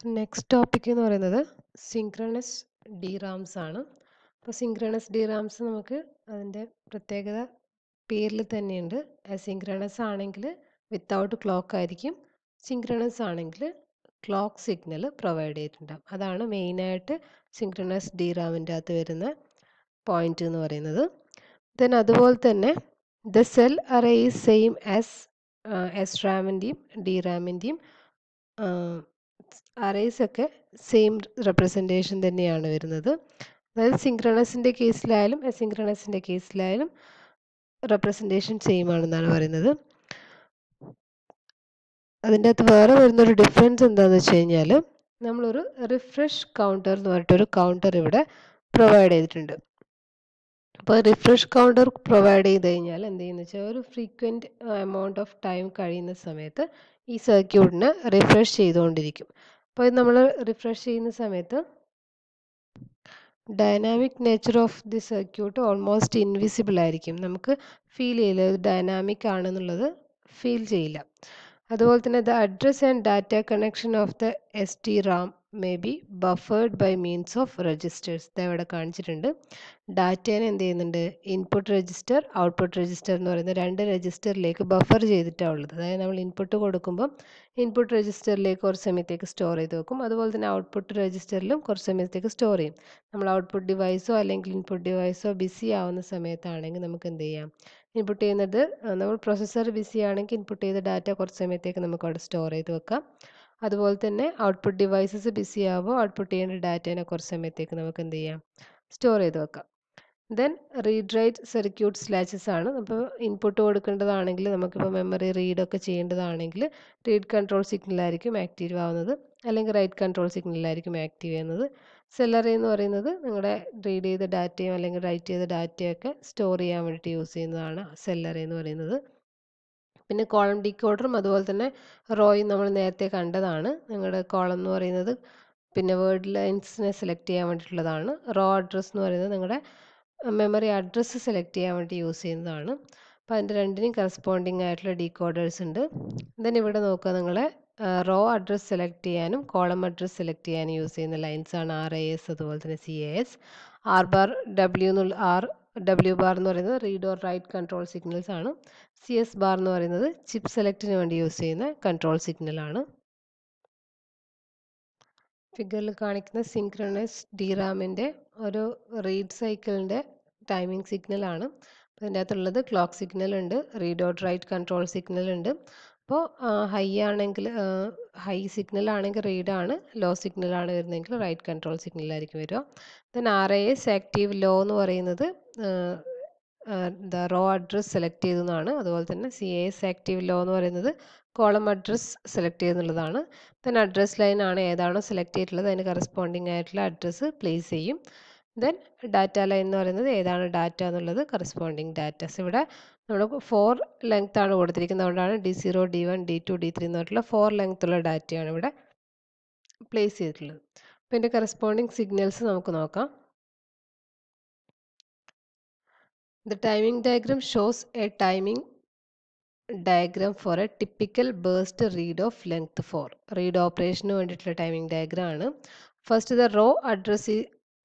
Next topic എന്ന് പറയുന്നത് synchronous D rams ആണ്. അപ്പോൾ സിൻക്രണസ് ഡി റാംസ് നമുക്ക് അതിന്റെ പ്രത്യേകത പേരിൽ തന്നെയുണ്ട്. സിങ്ക്രണസ് ആണെങ്കിൽ വിത്തൗട്ട് ക്ലോക്ക് ആയിരിക്കും. സിങ്ക്രണസ് ആണെങ്കിൽ ക്ലോക്ക് സിഗ്നൽ പ്രൊവൈഡ് ചെയ്തിട്ടുണ്ടാകും അതാണ് മെയിനായിട്ട് സിൻക്രണസ് ഡി റാമിന്റെ അകത്ത് വരുന്ന പോയിന്റ് എന്ന് പറയുന്നത്. ദെൻ അതുപോലെ തന്നെ the cell array is same as S റാമിന്റെയും D റാമിന്റെയും അറേസ് ഒക്കെ സെയിം റെപ്രസെന്റേഷൻ തന്നെയാണ് വരുന്നത്. അതായത് സിങ്ക്രണസിന്റെ കേസിലായാലും അസിങ്ക്രണസിന്റെ കേസിലായാലും റെപ്രസെന്റേഷൻ സെയിം ആണെന്നാണ് പറയുന്നത്. അതിന്റെ അകത്ത് വേറെ വരുന്നൊരു ഡിഫറൻസ് എന്താണെന്ന് വെച്ച് കഴിഞ്ഞാൽ നമ്മളൊരു റിഫ്രഷ് കൗണ്ടർ എന്ന് പറഞ്ഞിട്ടൊരു കൗണ്ടർ ഇവിടെ പ്രൊവൈഡ് ചെയ്തിട്ടുണ്ട്. അപ്പോൾ റിഫ്രഷ് കൗണ്ടർ പ്രൊവൈഡ് ചെയ്ത് കഴിഞ്ഞാൽ എന്ത് ചെയ്യുന്ന വെച്ചാൽ ഒരു ഫ്രീക്വന്റ് എമൗണ്ട് ഓഫ് ടൈം കഴിയുന്ന സമയത്ത് ഈ സർക്യൂട്ടിനെ റിഫ്രഷ് ചെയ്തുകൊണ്ടിരിക്കും അപ്പോൾ നമ്മൾ റിഫ്രഷ് ചെയ്യുന്ന സമയത്ത് dynamic nature of the circuit almost invisible ആയിരിക്കും. നമുക്ക് ഫീൽ ചെയ്യില്ല. ഇത് ഡൈനാമിക് ആണെന്നുള്ളത് ഫീൽ ചെയ്യില്ല. അതുപോലെ തന്നെ the address and data connection of the S T RAM may be buffered by means of registers ഇത് ഇവിടെ കാണിച്ചിട്ടുണ്ട് ഡാറ്റേനെ എന്ത് ചെയ്യുന്നുണ്ട്? ഇൻപുട്ട് രജിസ്റ്റർ ഔട്ട്പുട്ട് രജിസ്റ്റർ എന്ന് പറയുന്ന രണ്ട് രജിസ്റ്ററിലേക്ക് ബഫർ ചെയ്തിട്ടാണ് ഉള്ളത്. അതായത് നമ്മൾ ഇൻപുട്ട് കൊടുക്കുമ്പം ഇൻപുട്ട് രജിസ്റ്ററിലേക്ക് കുറച്ച് സമയത്തേക്ക് സ്റ്റോർ ചെയ്ത് വെക്കും. അതുപോലെ തന്നെ ഔട്ട്പുട്ട് രജിസ്റ്ററിലും കുറച്ച് സമയത്തേക്ക് സ്റ്റോർ ചെയ്യും. നമ്മൾ ഔട്ട്പുട്ട് ഡിവൈസോ അല്ലെങ്കിൽ ഇൻപുട്ട് ഡിവൈസോ ബിസി ആവുന്ന സമയത്താണെങ്കിൽ നമുക്ക് എന്ത് ചെയ്യാം? ഇൻപുട്ട് ചെയ്യുന്നത് നമ്മൾ പ്രൊസസ്സർ ബിസി ആണെങ്കിൽ ഇൻപുട്ട് ചെയ്ത ഡാറ്റ കുറച്ച് സമയത്തേക്ക് നമുക്ക് അവിടെ സ്റ്റോർ ചെയ്ത് വെക്കാം. അതുപോലെ തന്നെ ഔട്ട്പുട്ട് ഡിവൈസസ് ബിസി ആവുമ്പോൾ ഔട്ട്പുട്ട് ചെയ്യേണ്ട ഡാറ്റേനെ കുറച്ച് സമയത്തേക്ക് നമുക്ക് എന്ത് ചെയ്യാം? സ്റ്റോർ ചെയ്ത് വെക്കാം. Then read write circuit latches ആണ്. അപ്പോൾ ഇൻപുട്ട് കൊടുക്കേണ്ടതാണെങ്കിൽ നമുക്കിപ്പോൾ മെമ്മറി റീഡൊക്കെ ചെയ്യേണ്ടതാണെങ്കിൽ റീഡ് കൺട്രോൾ സിഗ്നലായിരിക്കും ആക്റ്റീവ് ആവുന്നത്. അല്ലെങ്കിൽ റൈറ്റ് കൺട്രോൾ സിഗ്നലായിരിക്കും ആക്റ്റീവ് ചെയ്യുന്നത്. സെല്ലറി എന്ന് പറയുന്നത് നിങ്ങളുടെ റീഡ് ചെയ്ത ഡാറ്റയും അല്ലെങ്കിൽ റൈറ്റ് ചെയ്ത ഡാറ്റയൊക്കെ സ്റ്റോർ ചെയ്യാൻ വേണ്ടിയിട്ട് യൂസ് ചെയ്യുന്നതാണ് സെല്ലറി എന്ന് പറയുന്നത്. പിന്നെ കോളം ഡീകോഡറും അതുപോലെ തന്നെ റോയും നമ്മൾ നേരത്തെ കണ്ടതാണ്. നിങ്ങളുടെ കോളം എന്ന് പറയുന്നത് പിന്നെ വേർഡ് ലൈൻസിനെ സെലക്ട് ചെയ്യാൻ വേണ്ടിയിട്ടുള്ളതാണ്. റോ അഡ്രസ്സ് എന്ന് പറയുന്നത് നിങ്ങളുടെ മെമ്മറി അഡ്രസ്സ് സെലക്ട് ചെയ്യാൻ വേണ്ടി യൂസ് ചെയ്യുന്നതാണ്. അപ്പോൾ അതിന്റെ രണ്ടിനും കറസ്പോണ്ടിങ് ആയിട്ടുള്ള ഡീകോഡേഴ്സ് ഉണ്ട്. ദെൻ ഇവിടെ നോക്കുക നിങ്ങളെ റോ അഡ്രസ്സ് സെലക്ട് ചെയ്യാനും കോളം അഡ്രസ്സ് സെലക്ട് ചെയ്യാനും യൂസ് ചെയ്യുന്ന ലൈൻസാണ് ആർ എ എസ് അതുപോലെ തന്നെ C A S. R bar W എന്നുള്ള ആർ ഡബ്ല്യു ബാർ എന്ന് പറയുന്നത് read or write control signals ആണ്. സി എസ് ബാർ എന്ന് പറയുന്നത് ചിപ്പ് സെലക്റ്റിന് വേണ്ടി യൂസ് ചെയ്യുന്ന കൺട്രോൾ സിഗ്നൽ ആണ്. ഫിഗറിൽ കാണിക്കുന്ന സിങ്ക്രണസ് ഡിറാമിന്റെ ഒരു റീഡ് സൈക്കിളിന്റെ ടൈമിംഗ് സിഗ്നലാണ് അതിന്റെ അകത്തുള്ളത് ക്ലോക്ക് സിഗ്നൽ ഉണ്ട് read or write control signal ഉണ്ട്. അപ്പോൾ ഹൈ ആണെങ്കിൽ ഹൈ സിഗ്നൽ ആണെങ്കിൽ റീഡ് ആണ് ലോ സിഗ്നൽ ആണ് വരുന്നതെങ്കിൽ റൈറ്റ് കൺട്രോൾ സിഗ്നൽ ആയിരിക്കും വരിക. Then R A S active low എന്ന് പറയുന്നത് എന്താ റോ അഡ്രസ് സെലക്ട് ചെയ്തെന്നാണ് അതുപോലെ തന്നെ C A S active low എന്ന് പറയുന്നത് കോളം അഡ്രസ് സെലക്ട് ചെയ്യുന്നുള്ളതാണ്. ദെൻ അഡ്രസ് ലൈൻ ആണ് ഏതാണോ സെലക്ട് ചെയ്തിട്ടുള്ളത് അതിന് കറസ്പോണ്ടിങ് ആയിട്ടുള്ള അഡ്രസ്സ് പ്ലേസ് ചെയ്യും. ദെൻ ഡാറ്റ ലൈൻ എന്ന് പറയുന്നത് ഏതാണ് ഡാറ്റ എന്നുള്ളത് കറസ്പോണ്ടിങ് ഡാറ്റാസ് ഇവിടെ നമ്മൾ ഫോർ ലെങ്ത് ആണ് കൊടുത്തിരിക്കുന്നത്. അതുകൊണ്ടാണ് D zero D one D two D three എന്ന് പറഞ്ഞിട്ടുള്ള ഫോർ ലെങ്ത് ഉള്ള ഡാറ്റയാണ് ഇവിടെ പ്ലേസ് ചെയ്തിട്ടുള്ളത്. അപ്പോൾ ഇതിന്റെ കറസ്പോണ്ടിങ് സിഗ്നൽസ് നമുക്ക് നോക്കാം. The timing diagram shows a timing diagram for a typical burst read of length 4. Read operation വേണ്ടിയിട്ടുള്ള ടൈമിംഗ് ഡയഗ്രാം ആണ്. First the row address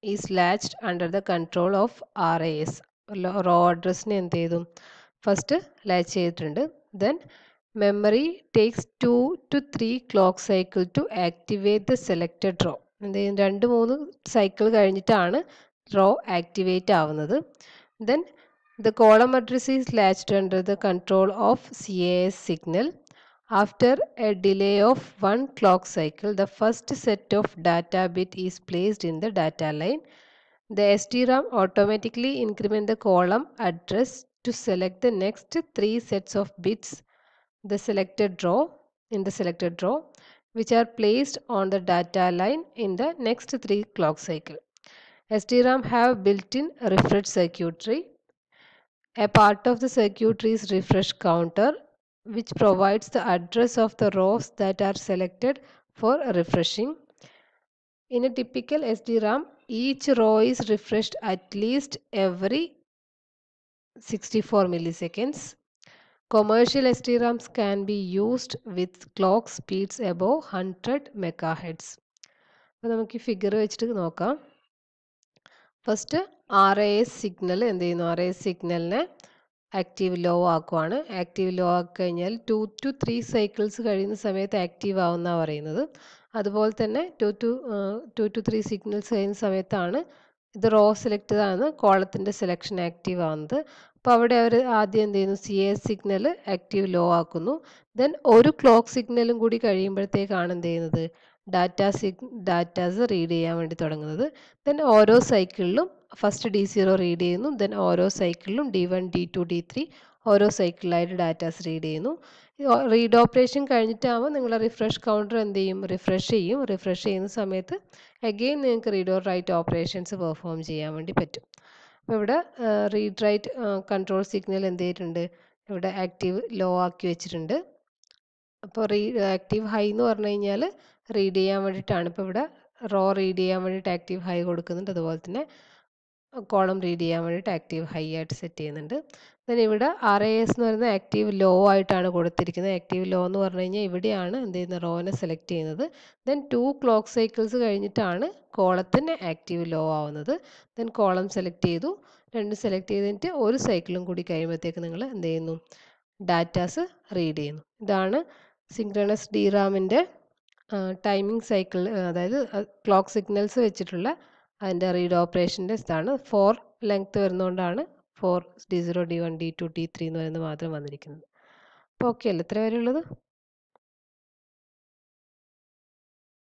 is latched under the control of R A S row അഡ്രസ്സിനെ എന്ത് ചെയ്തു? First latch ചെയ്തിട്ടുണ്ട്. Then memory takes two to three clock cycle to activate the selected row എന്ത് ചെയ്യും? രണ്ട് മൂന്ന് cycle കഴിഞ്ഞിട്ടാണ് row activate ആവുന്നത്. Then the column address is latched under the control of C A S signal. After a delay of one clock cycle, the first set of data bit is placed in the data line. The STRAM automatically increment the column address to select the next three sets of bits the selected row in the selected row which are placed on the data line in the next three clock cycle. STRAM have built-in refresh circuitry a part of the circuitry is refresh counter which provides the address of the rows that are selected for refreshing. In a typical SDRAM, each row is refreshed at least every 64 milliseconds. RAMs can be used with clock speeds above hundred megahertz അപ്പോൾ നമുക്ക് ഈ figure വെച്ചിട്ട് നോക്കാം first R A S signal active low ആക്കുവാണ്. Active low ആക്കി കഴിഞ്ഞാൽ to to three cycles കഴിയുന്ന സമയത്ത് active ആവുന്ന പറയുന്നത്. അതുപോലെ തന്നെ two to two to three signals കഴിയുന്ന സമയത്താണ് ഇത് റോ സെലക്ട് ആണ്. കോളത്തിന്റെ സെലക്ഷൻ ആക്റ്റീവ് ആവുന്നത്. അപ്പോൾ അവിടെ അവർ ആദ്യം എന്ത് ചെയ്യുന്നു? C A signal active low ആക്കുന്നു. ദെൻ ഒരു ക്ലോക്ക് സിഗ്നലും കൂടി കഴിയുമ്പോഴത്തേക്കാണ് എന്ത് ചെയ്യുന്നത്? ഡാറ്റ സിഗ് ഡാറ്റാസ് റീഡ് ചെയ്യാൻ വേണ്ടി തുടങ്ങുന്നത്. ദെൻ ഓരോ സൈക്കിളിലും ഫസ്റ്റ് ഡി സീറോ റീഡ് ചെയ്യുന്നു. ദെൻ ഓരോ സൈക്കിളിലും D one D two D three ഓരോ സൈക്കിളിലായിട്ട് ഡാറ്റാസ് റീഡ് ചെയ്യുന്നു. റീഡ് ഓപ്പറേഷൻ കഴിഞ്ഞിട്ടാകുമ്പോൾ നിങ്ങൾ റിഫ്രഷ് കൗണ്ടർ എന്ത് ചെയ്യും? റിഫ്രഷ് ചെയ്യും. റിഫ്രഷ് ചെയ്യുന്ന സമയത്ത് അഗെയിൻ നിങ്ങൾക്ക് read or write operations perform ചെയ്യാൻ വേണ്ടി പറ്റും. അപ്പോൾ ഇവിടെ റീഡ് റൈറ്റ് കൺട്രോൾ സിഗ്നൽ എന്ത് ചെയ്തിട്ടുണ്ട്? ഇവിടെ ആക്റ്റീവ് ലോ ആക്കി വെച്ചിട്ടുണ്ട്. അപ്പോൾ റീ ആക്റ്റീവ് ഹൈ എന്ന് പറഞ്ഞു കഴിഞ്ഞാൽ റീഡ് ചെയ്യാൻ വേണ്ടിയിട്ടാണ്. ഇപ്പോൾ ഇവിടെ റോ റീഡ് ചെയ്യാൻ വേണ്ടിയിട്ട് ആക്റ്റീവ് ഹൈ കൊടുക്കുന്നുണ്ട്. അതുപോലെ തന്നെ കോളം റീഡ് ചെയ്യാൻ വേണ്ടിയിട്ട് ആക്റ്റീവ് ഹൈ ആയിട്ട് സെറ്റ് ചെയ്യുന്നുണ്ട്. ദെൻ ഇവിടെ ആർ എ എസ് എന്ന് പറയുന്നത് ആക്റ്റീവ് ലോ ആയിട്ടാണ് കൊടുത്തിരിക്കുന്നത്. ആക്റ്റീവ് ലോ എന്ന് പറഞ്ഞു കഴിഞ്ഞാൽ ഇവിടെയാണ് എന്ത് ചെയ്യുന്നത്? റോനെ സെലക്ട് ചെയ്യുന്നത്. ദെൻ ടു ക്ലോക്ക് സൈക്കിൾസ് കഴിഞ്ഞിട്ടാണ് കോളത്തിന് ആക്റ്റീവ് ലോ ആവുന്നത്. ദെൻ കോളം സെലക്ട് ചെയ്തു. രണ്ട് സെലക്ട് ചെയ്തിട്ട് ഒരു സൈക്കിളും കൂടി കഴിയുമ്പോഴത്തേക്ക് നിങ്ങൾ എന്ത് ചെയ്യുന്നു? ഡാറ്റാസ് റീഡ് ചെയ്യുന്നു. ഇതാണ് സിങ്ക്രണസ് ഡിറാമിന്റെ ടൈമിംഗ് സൈക്കിൾ അതായത് ക്ലോക്ക് സിഗ്നൽസ് വെച്ചിട്ടുള്ള അതിന്റെ റീഡ് ഓപ്പറേഷന്റെ ഇതാണ്. Four length വരുന്നതുകൊണ്ടാണ് four D zero D one D two D three എന്ന് പറയുന്നത് മാത്രം വന്നിരിക്കുന്നത്. അപ്പോൾ ഓക്കെ അല്ലേ? ഇത്ര വരെയുള്ളത്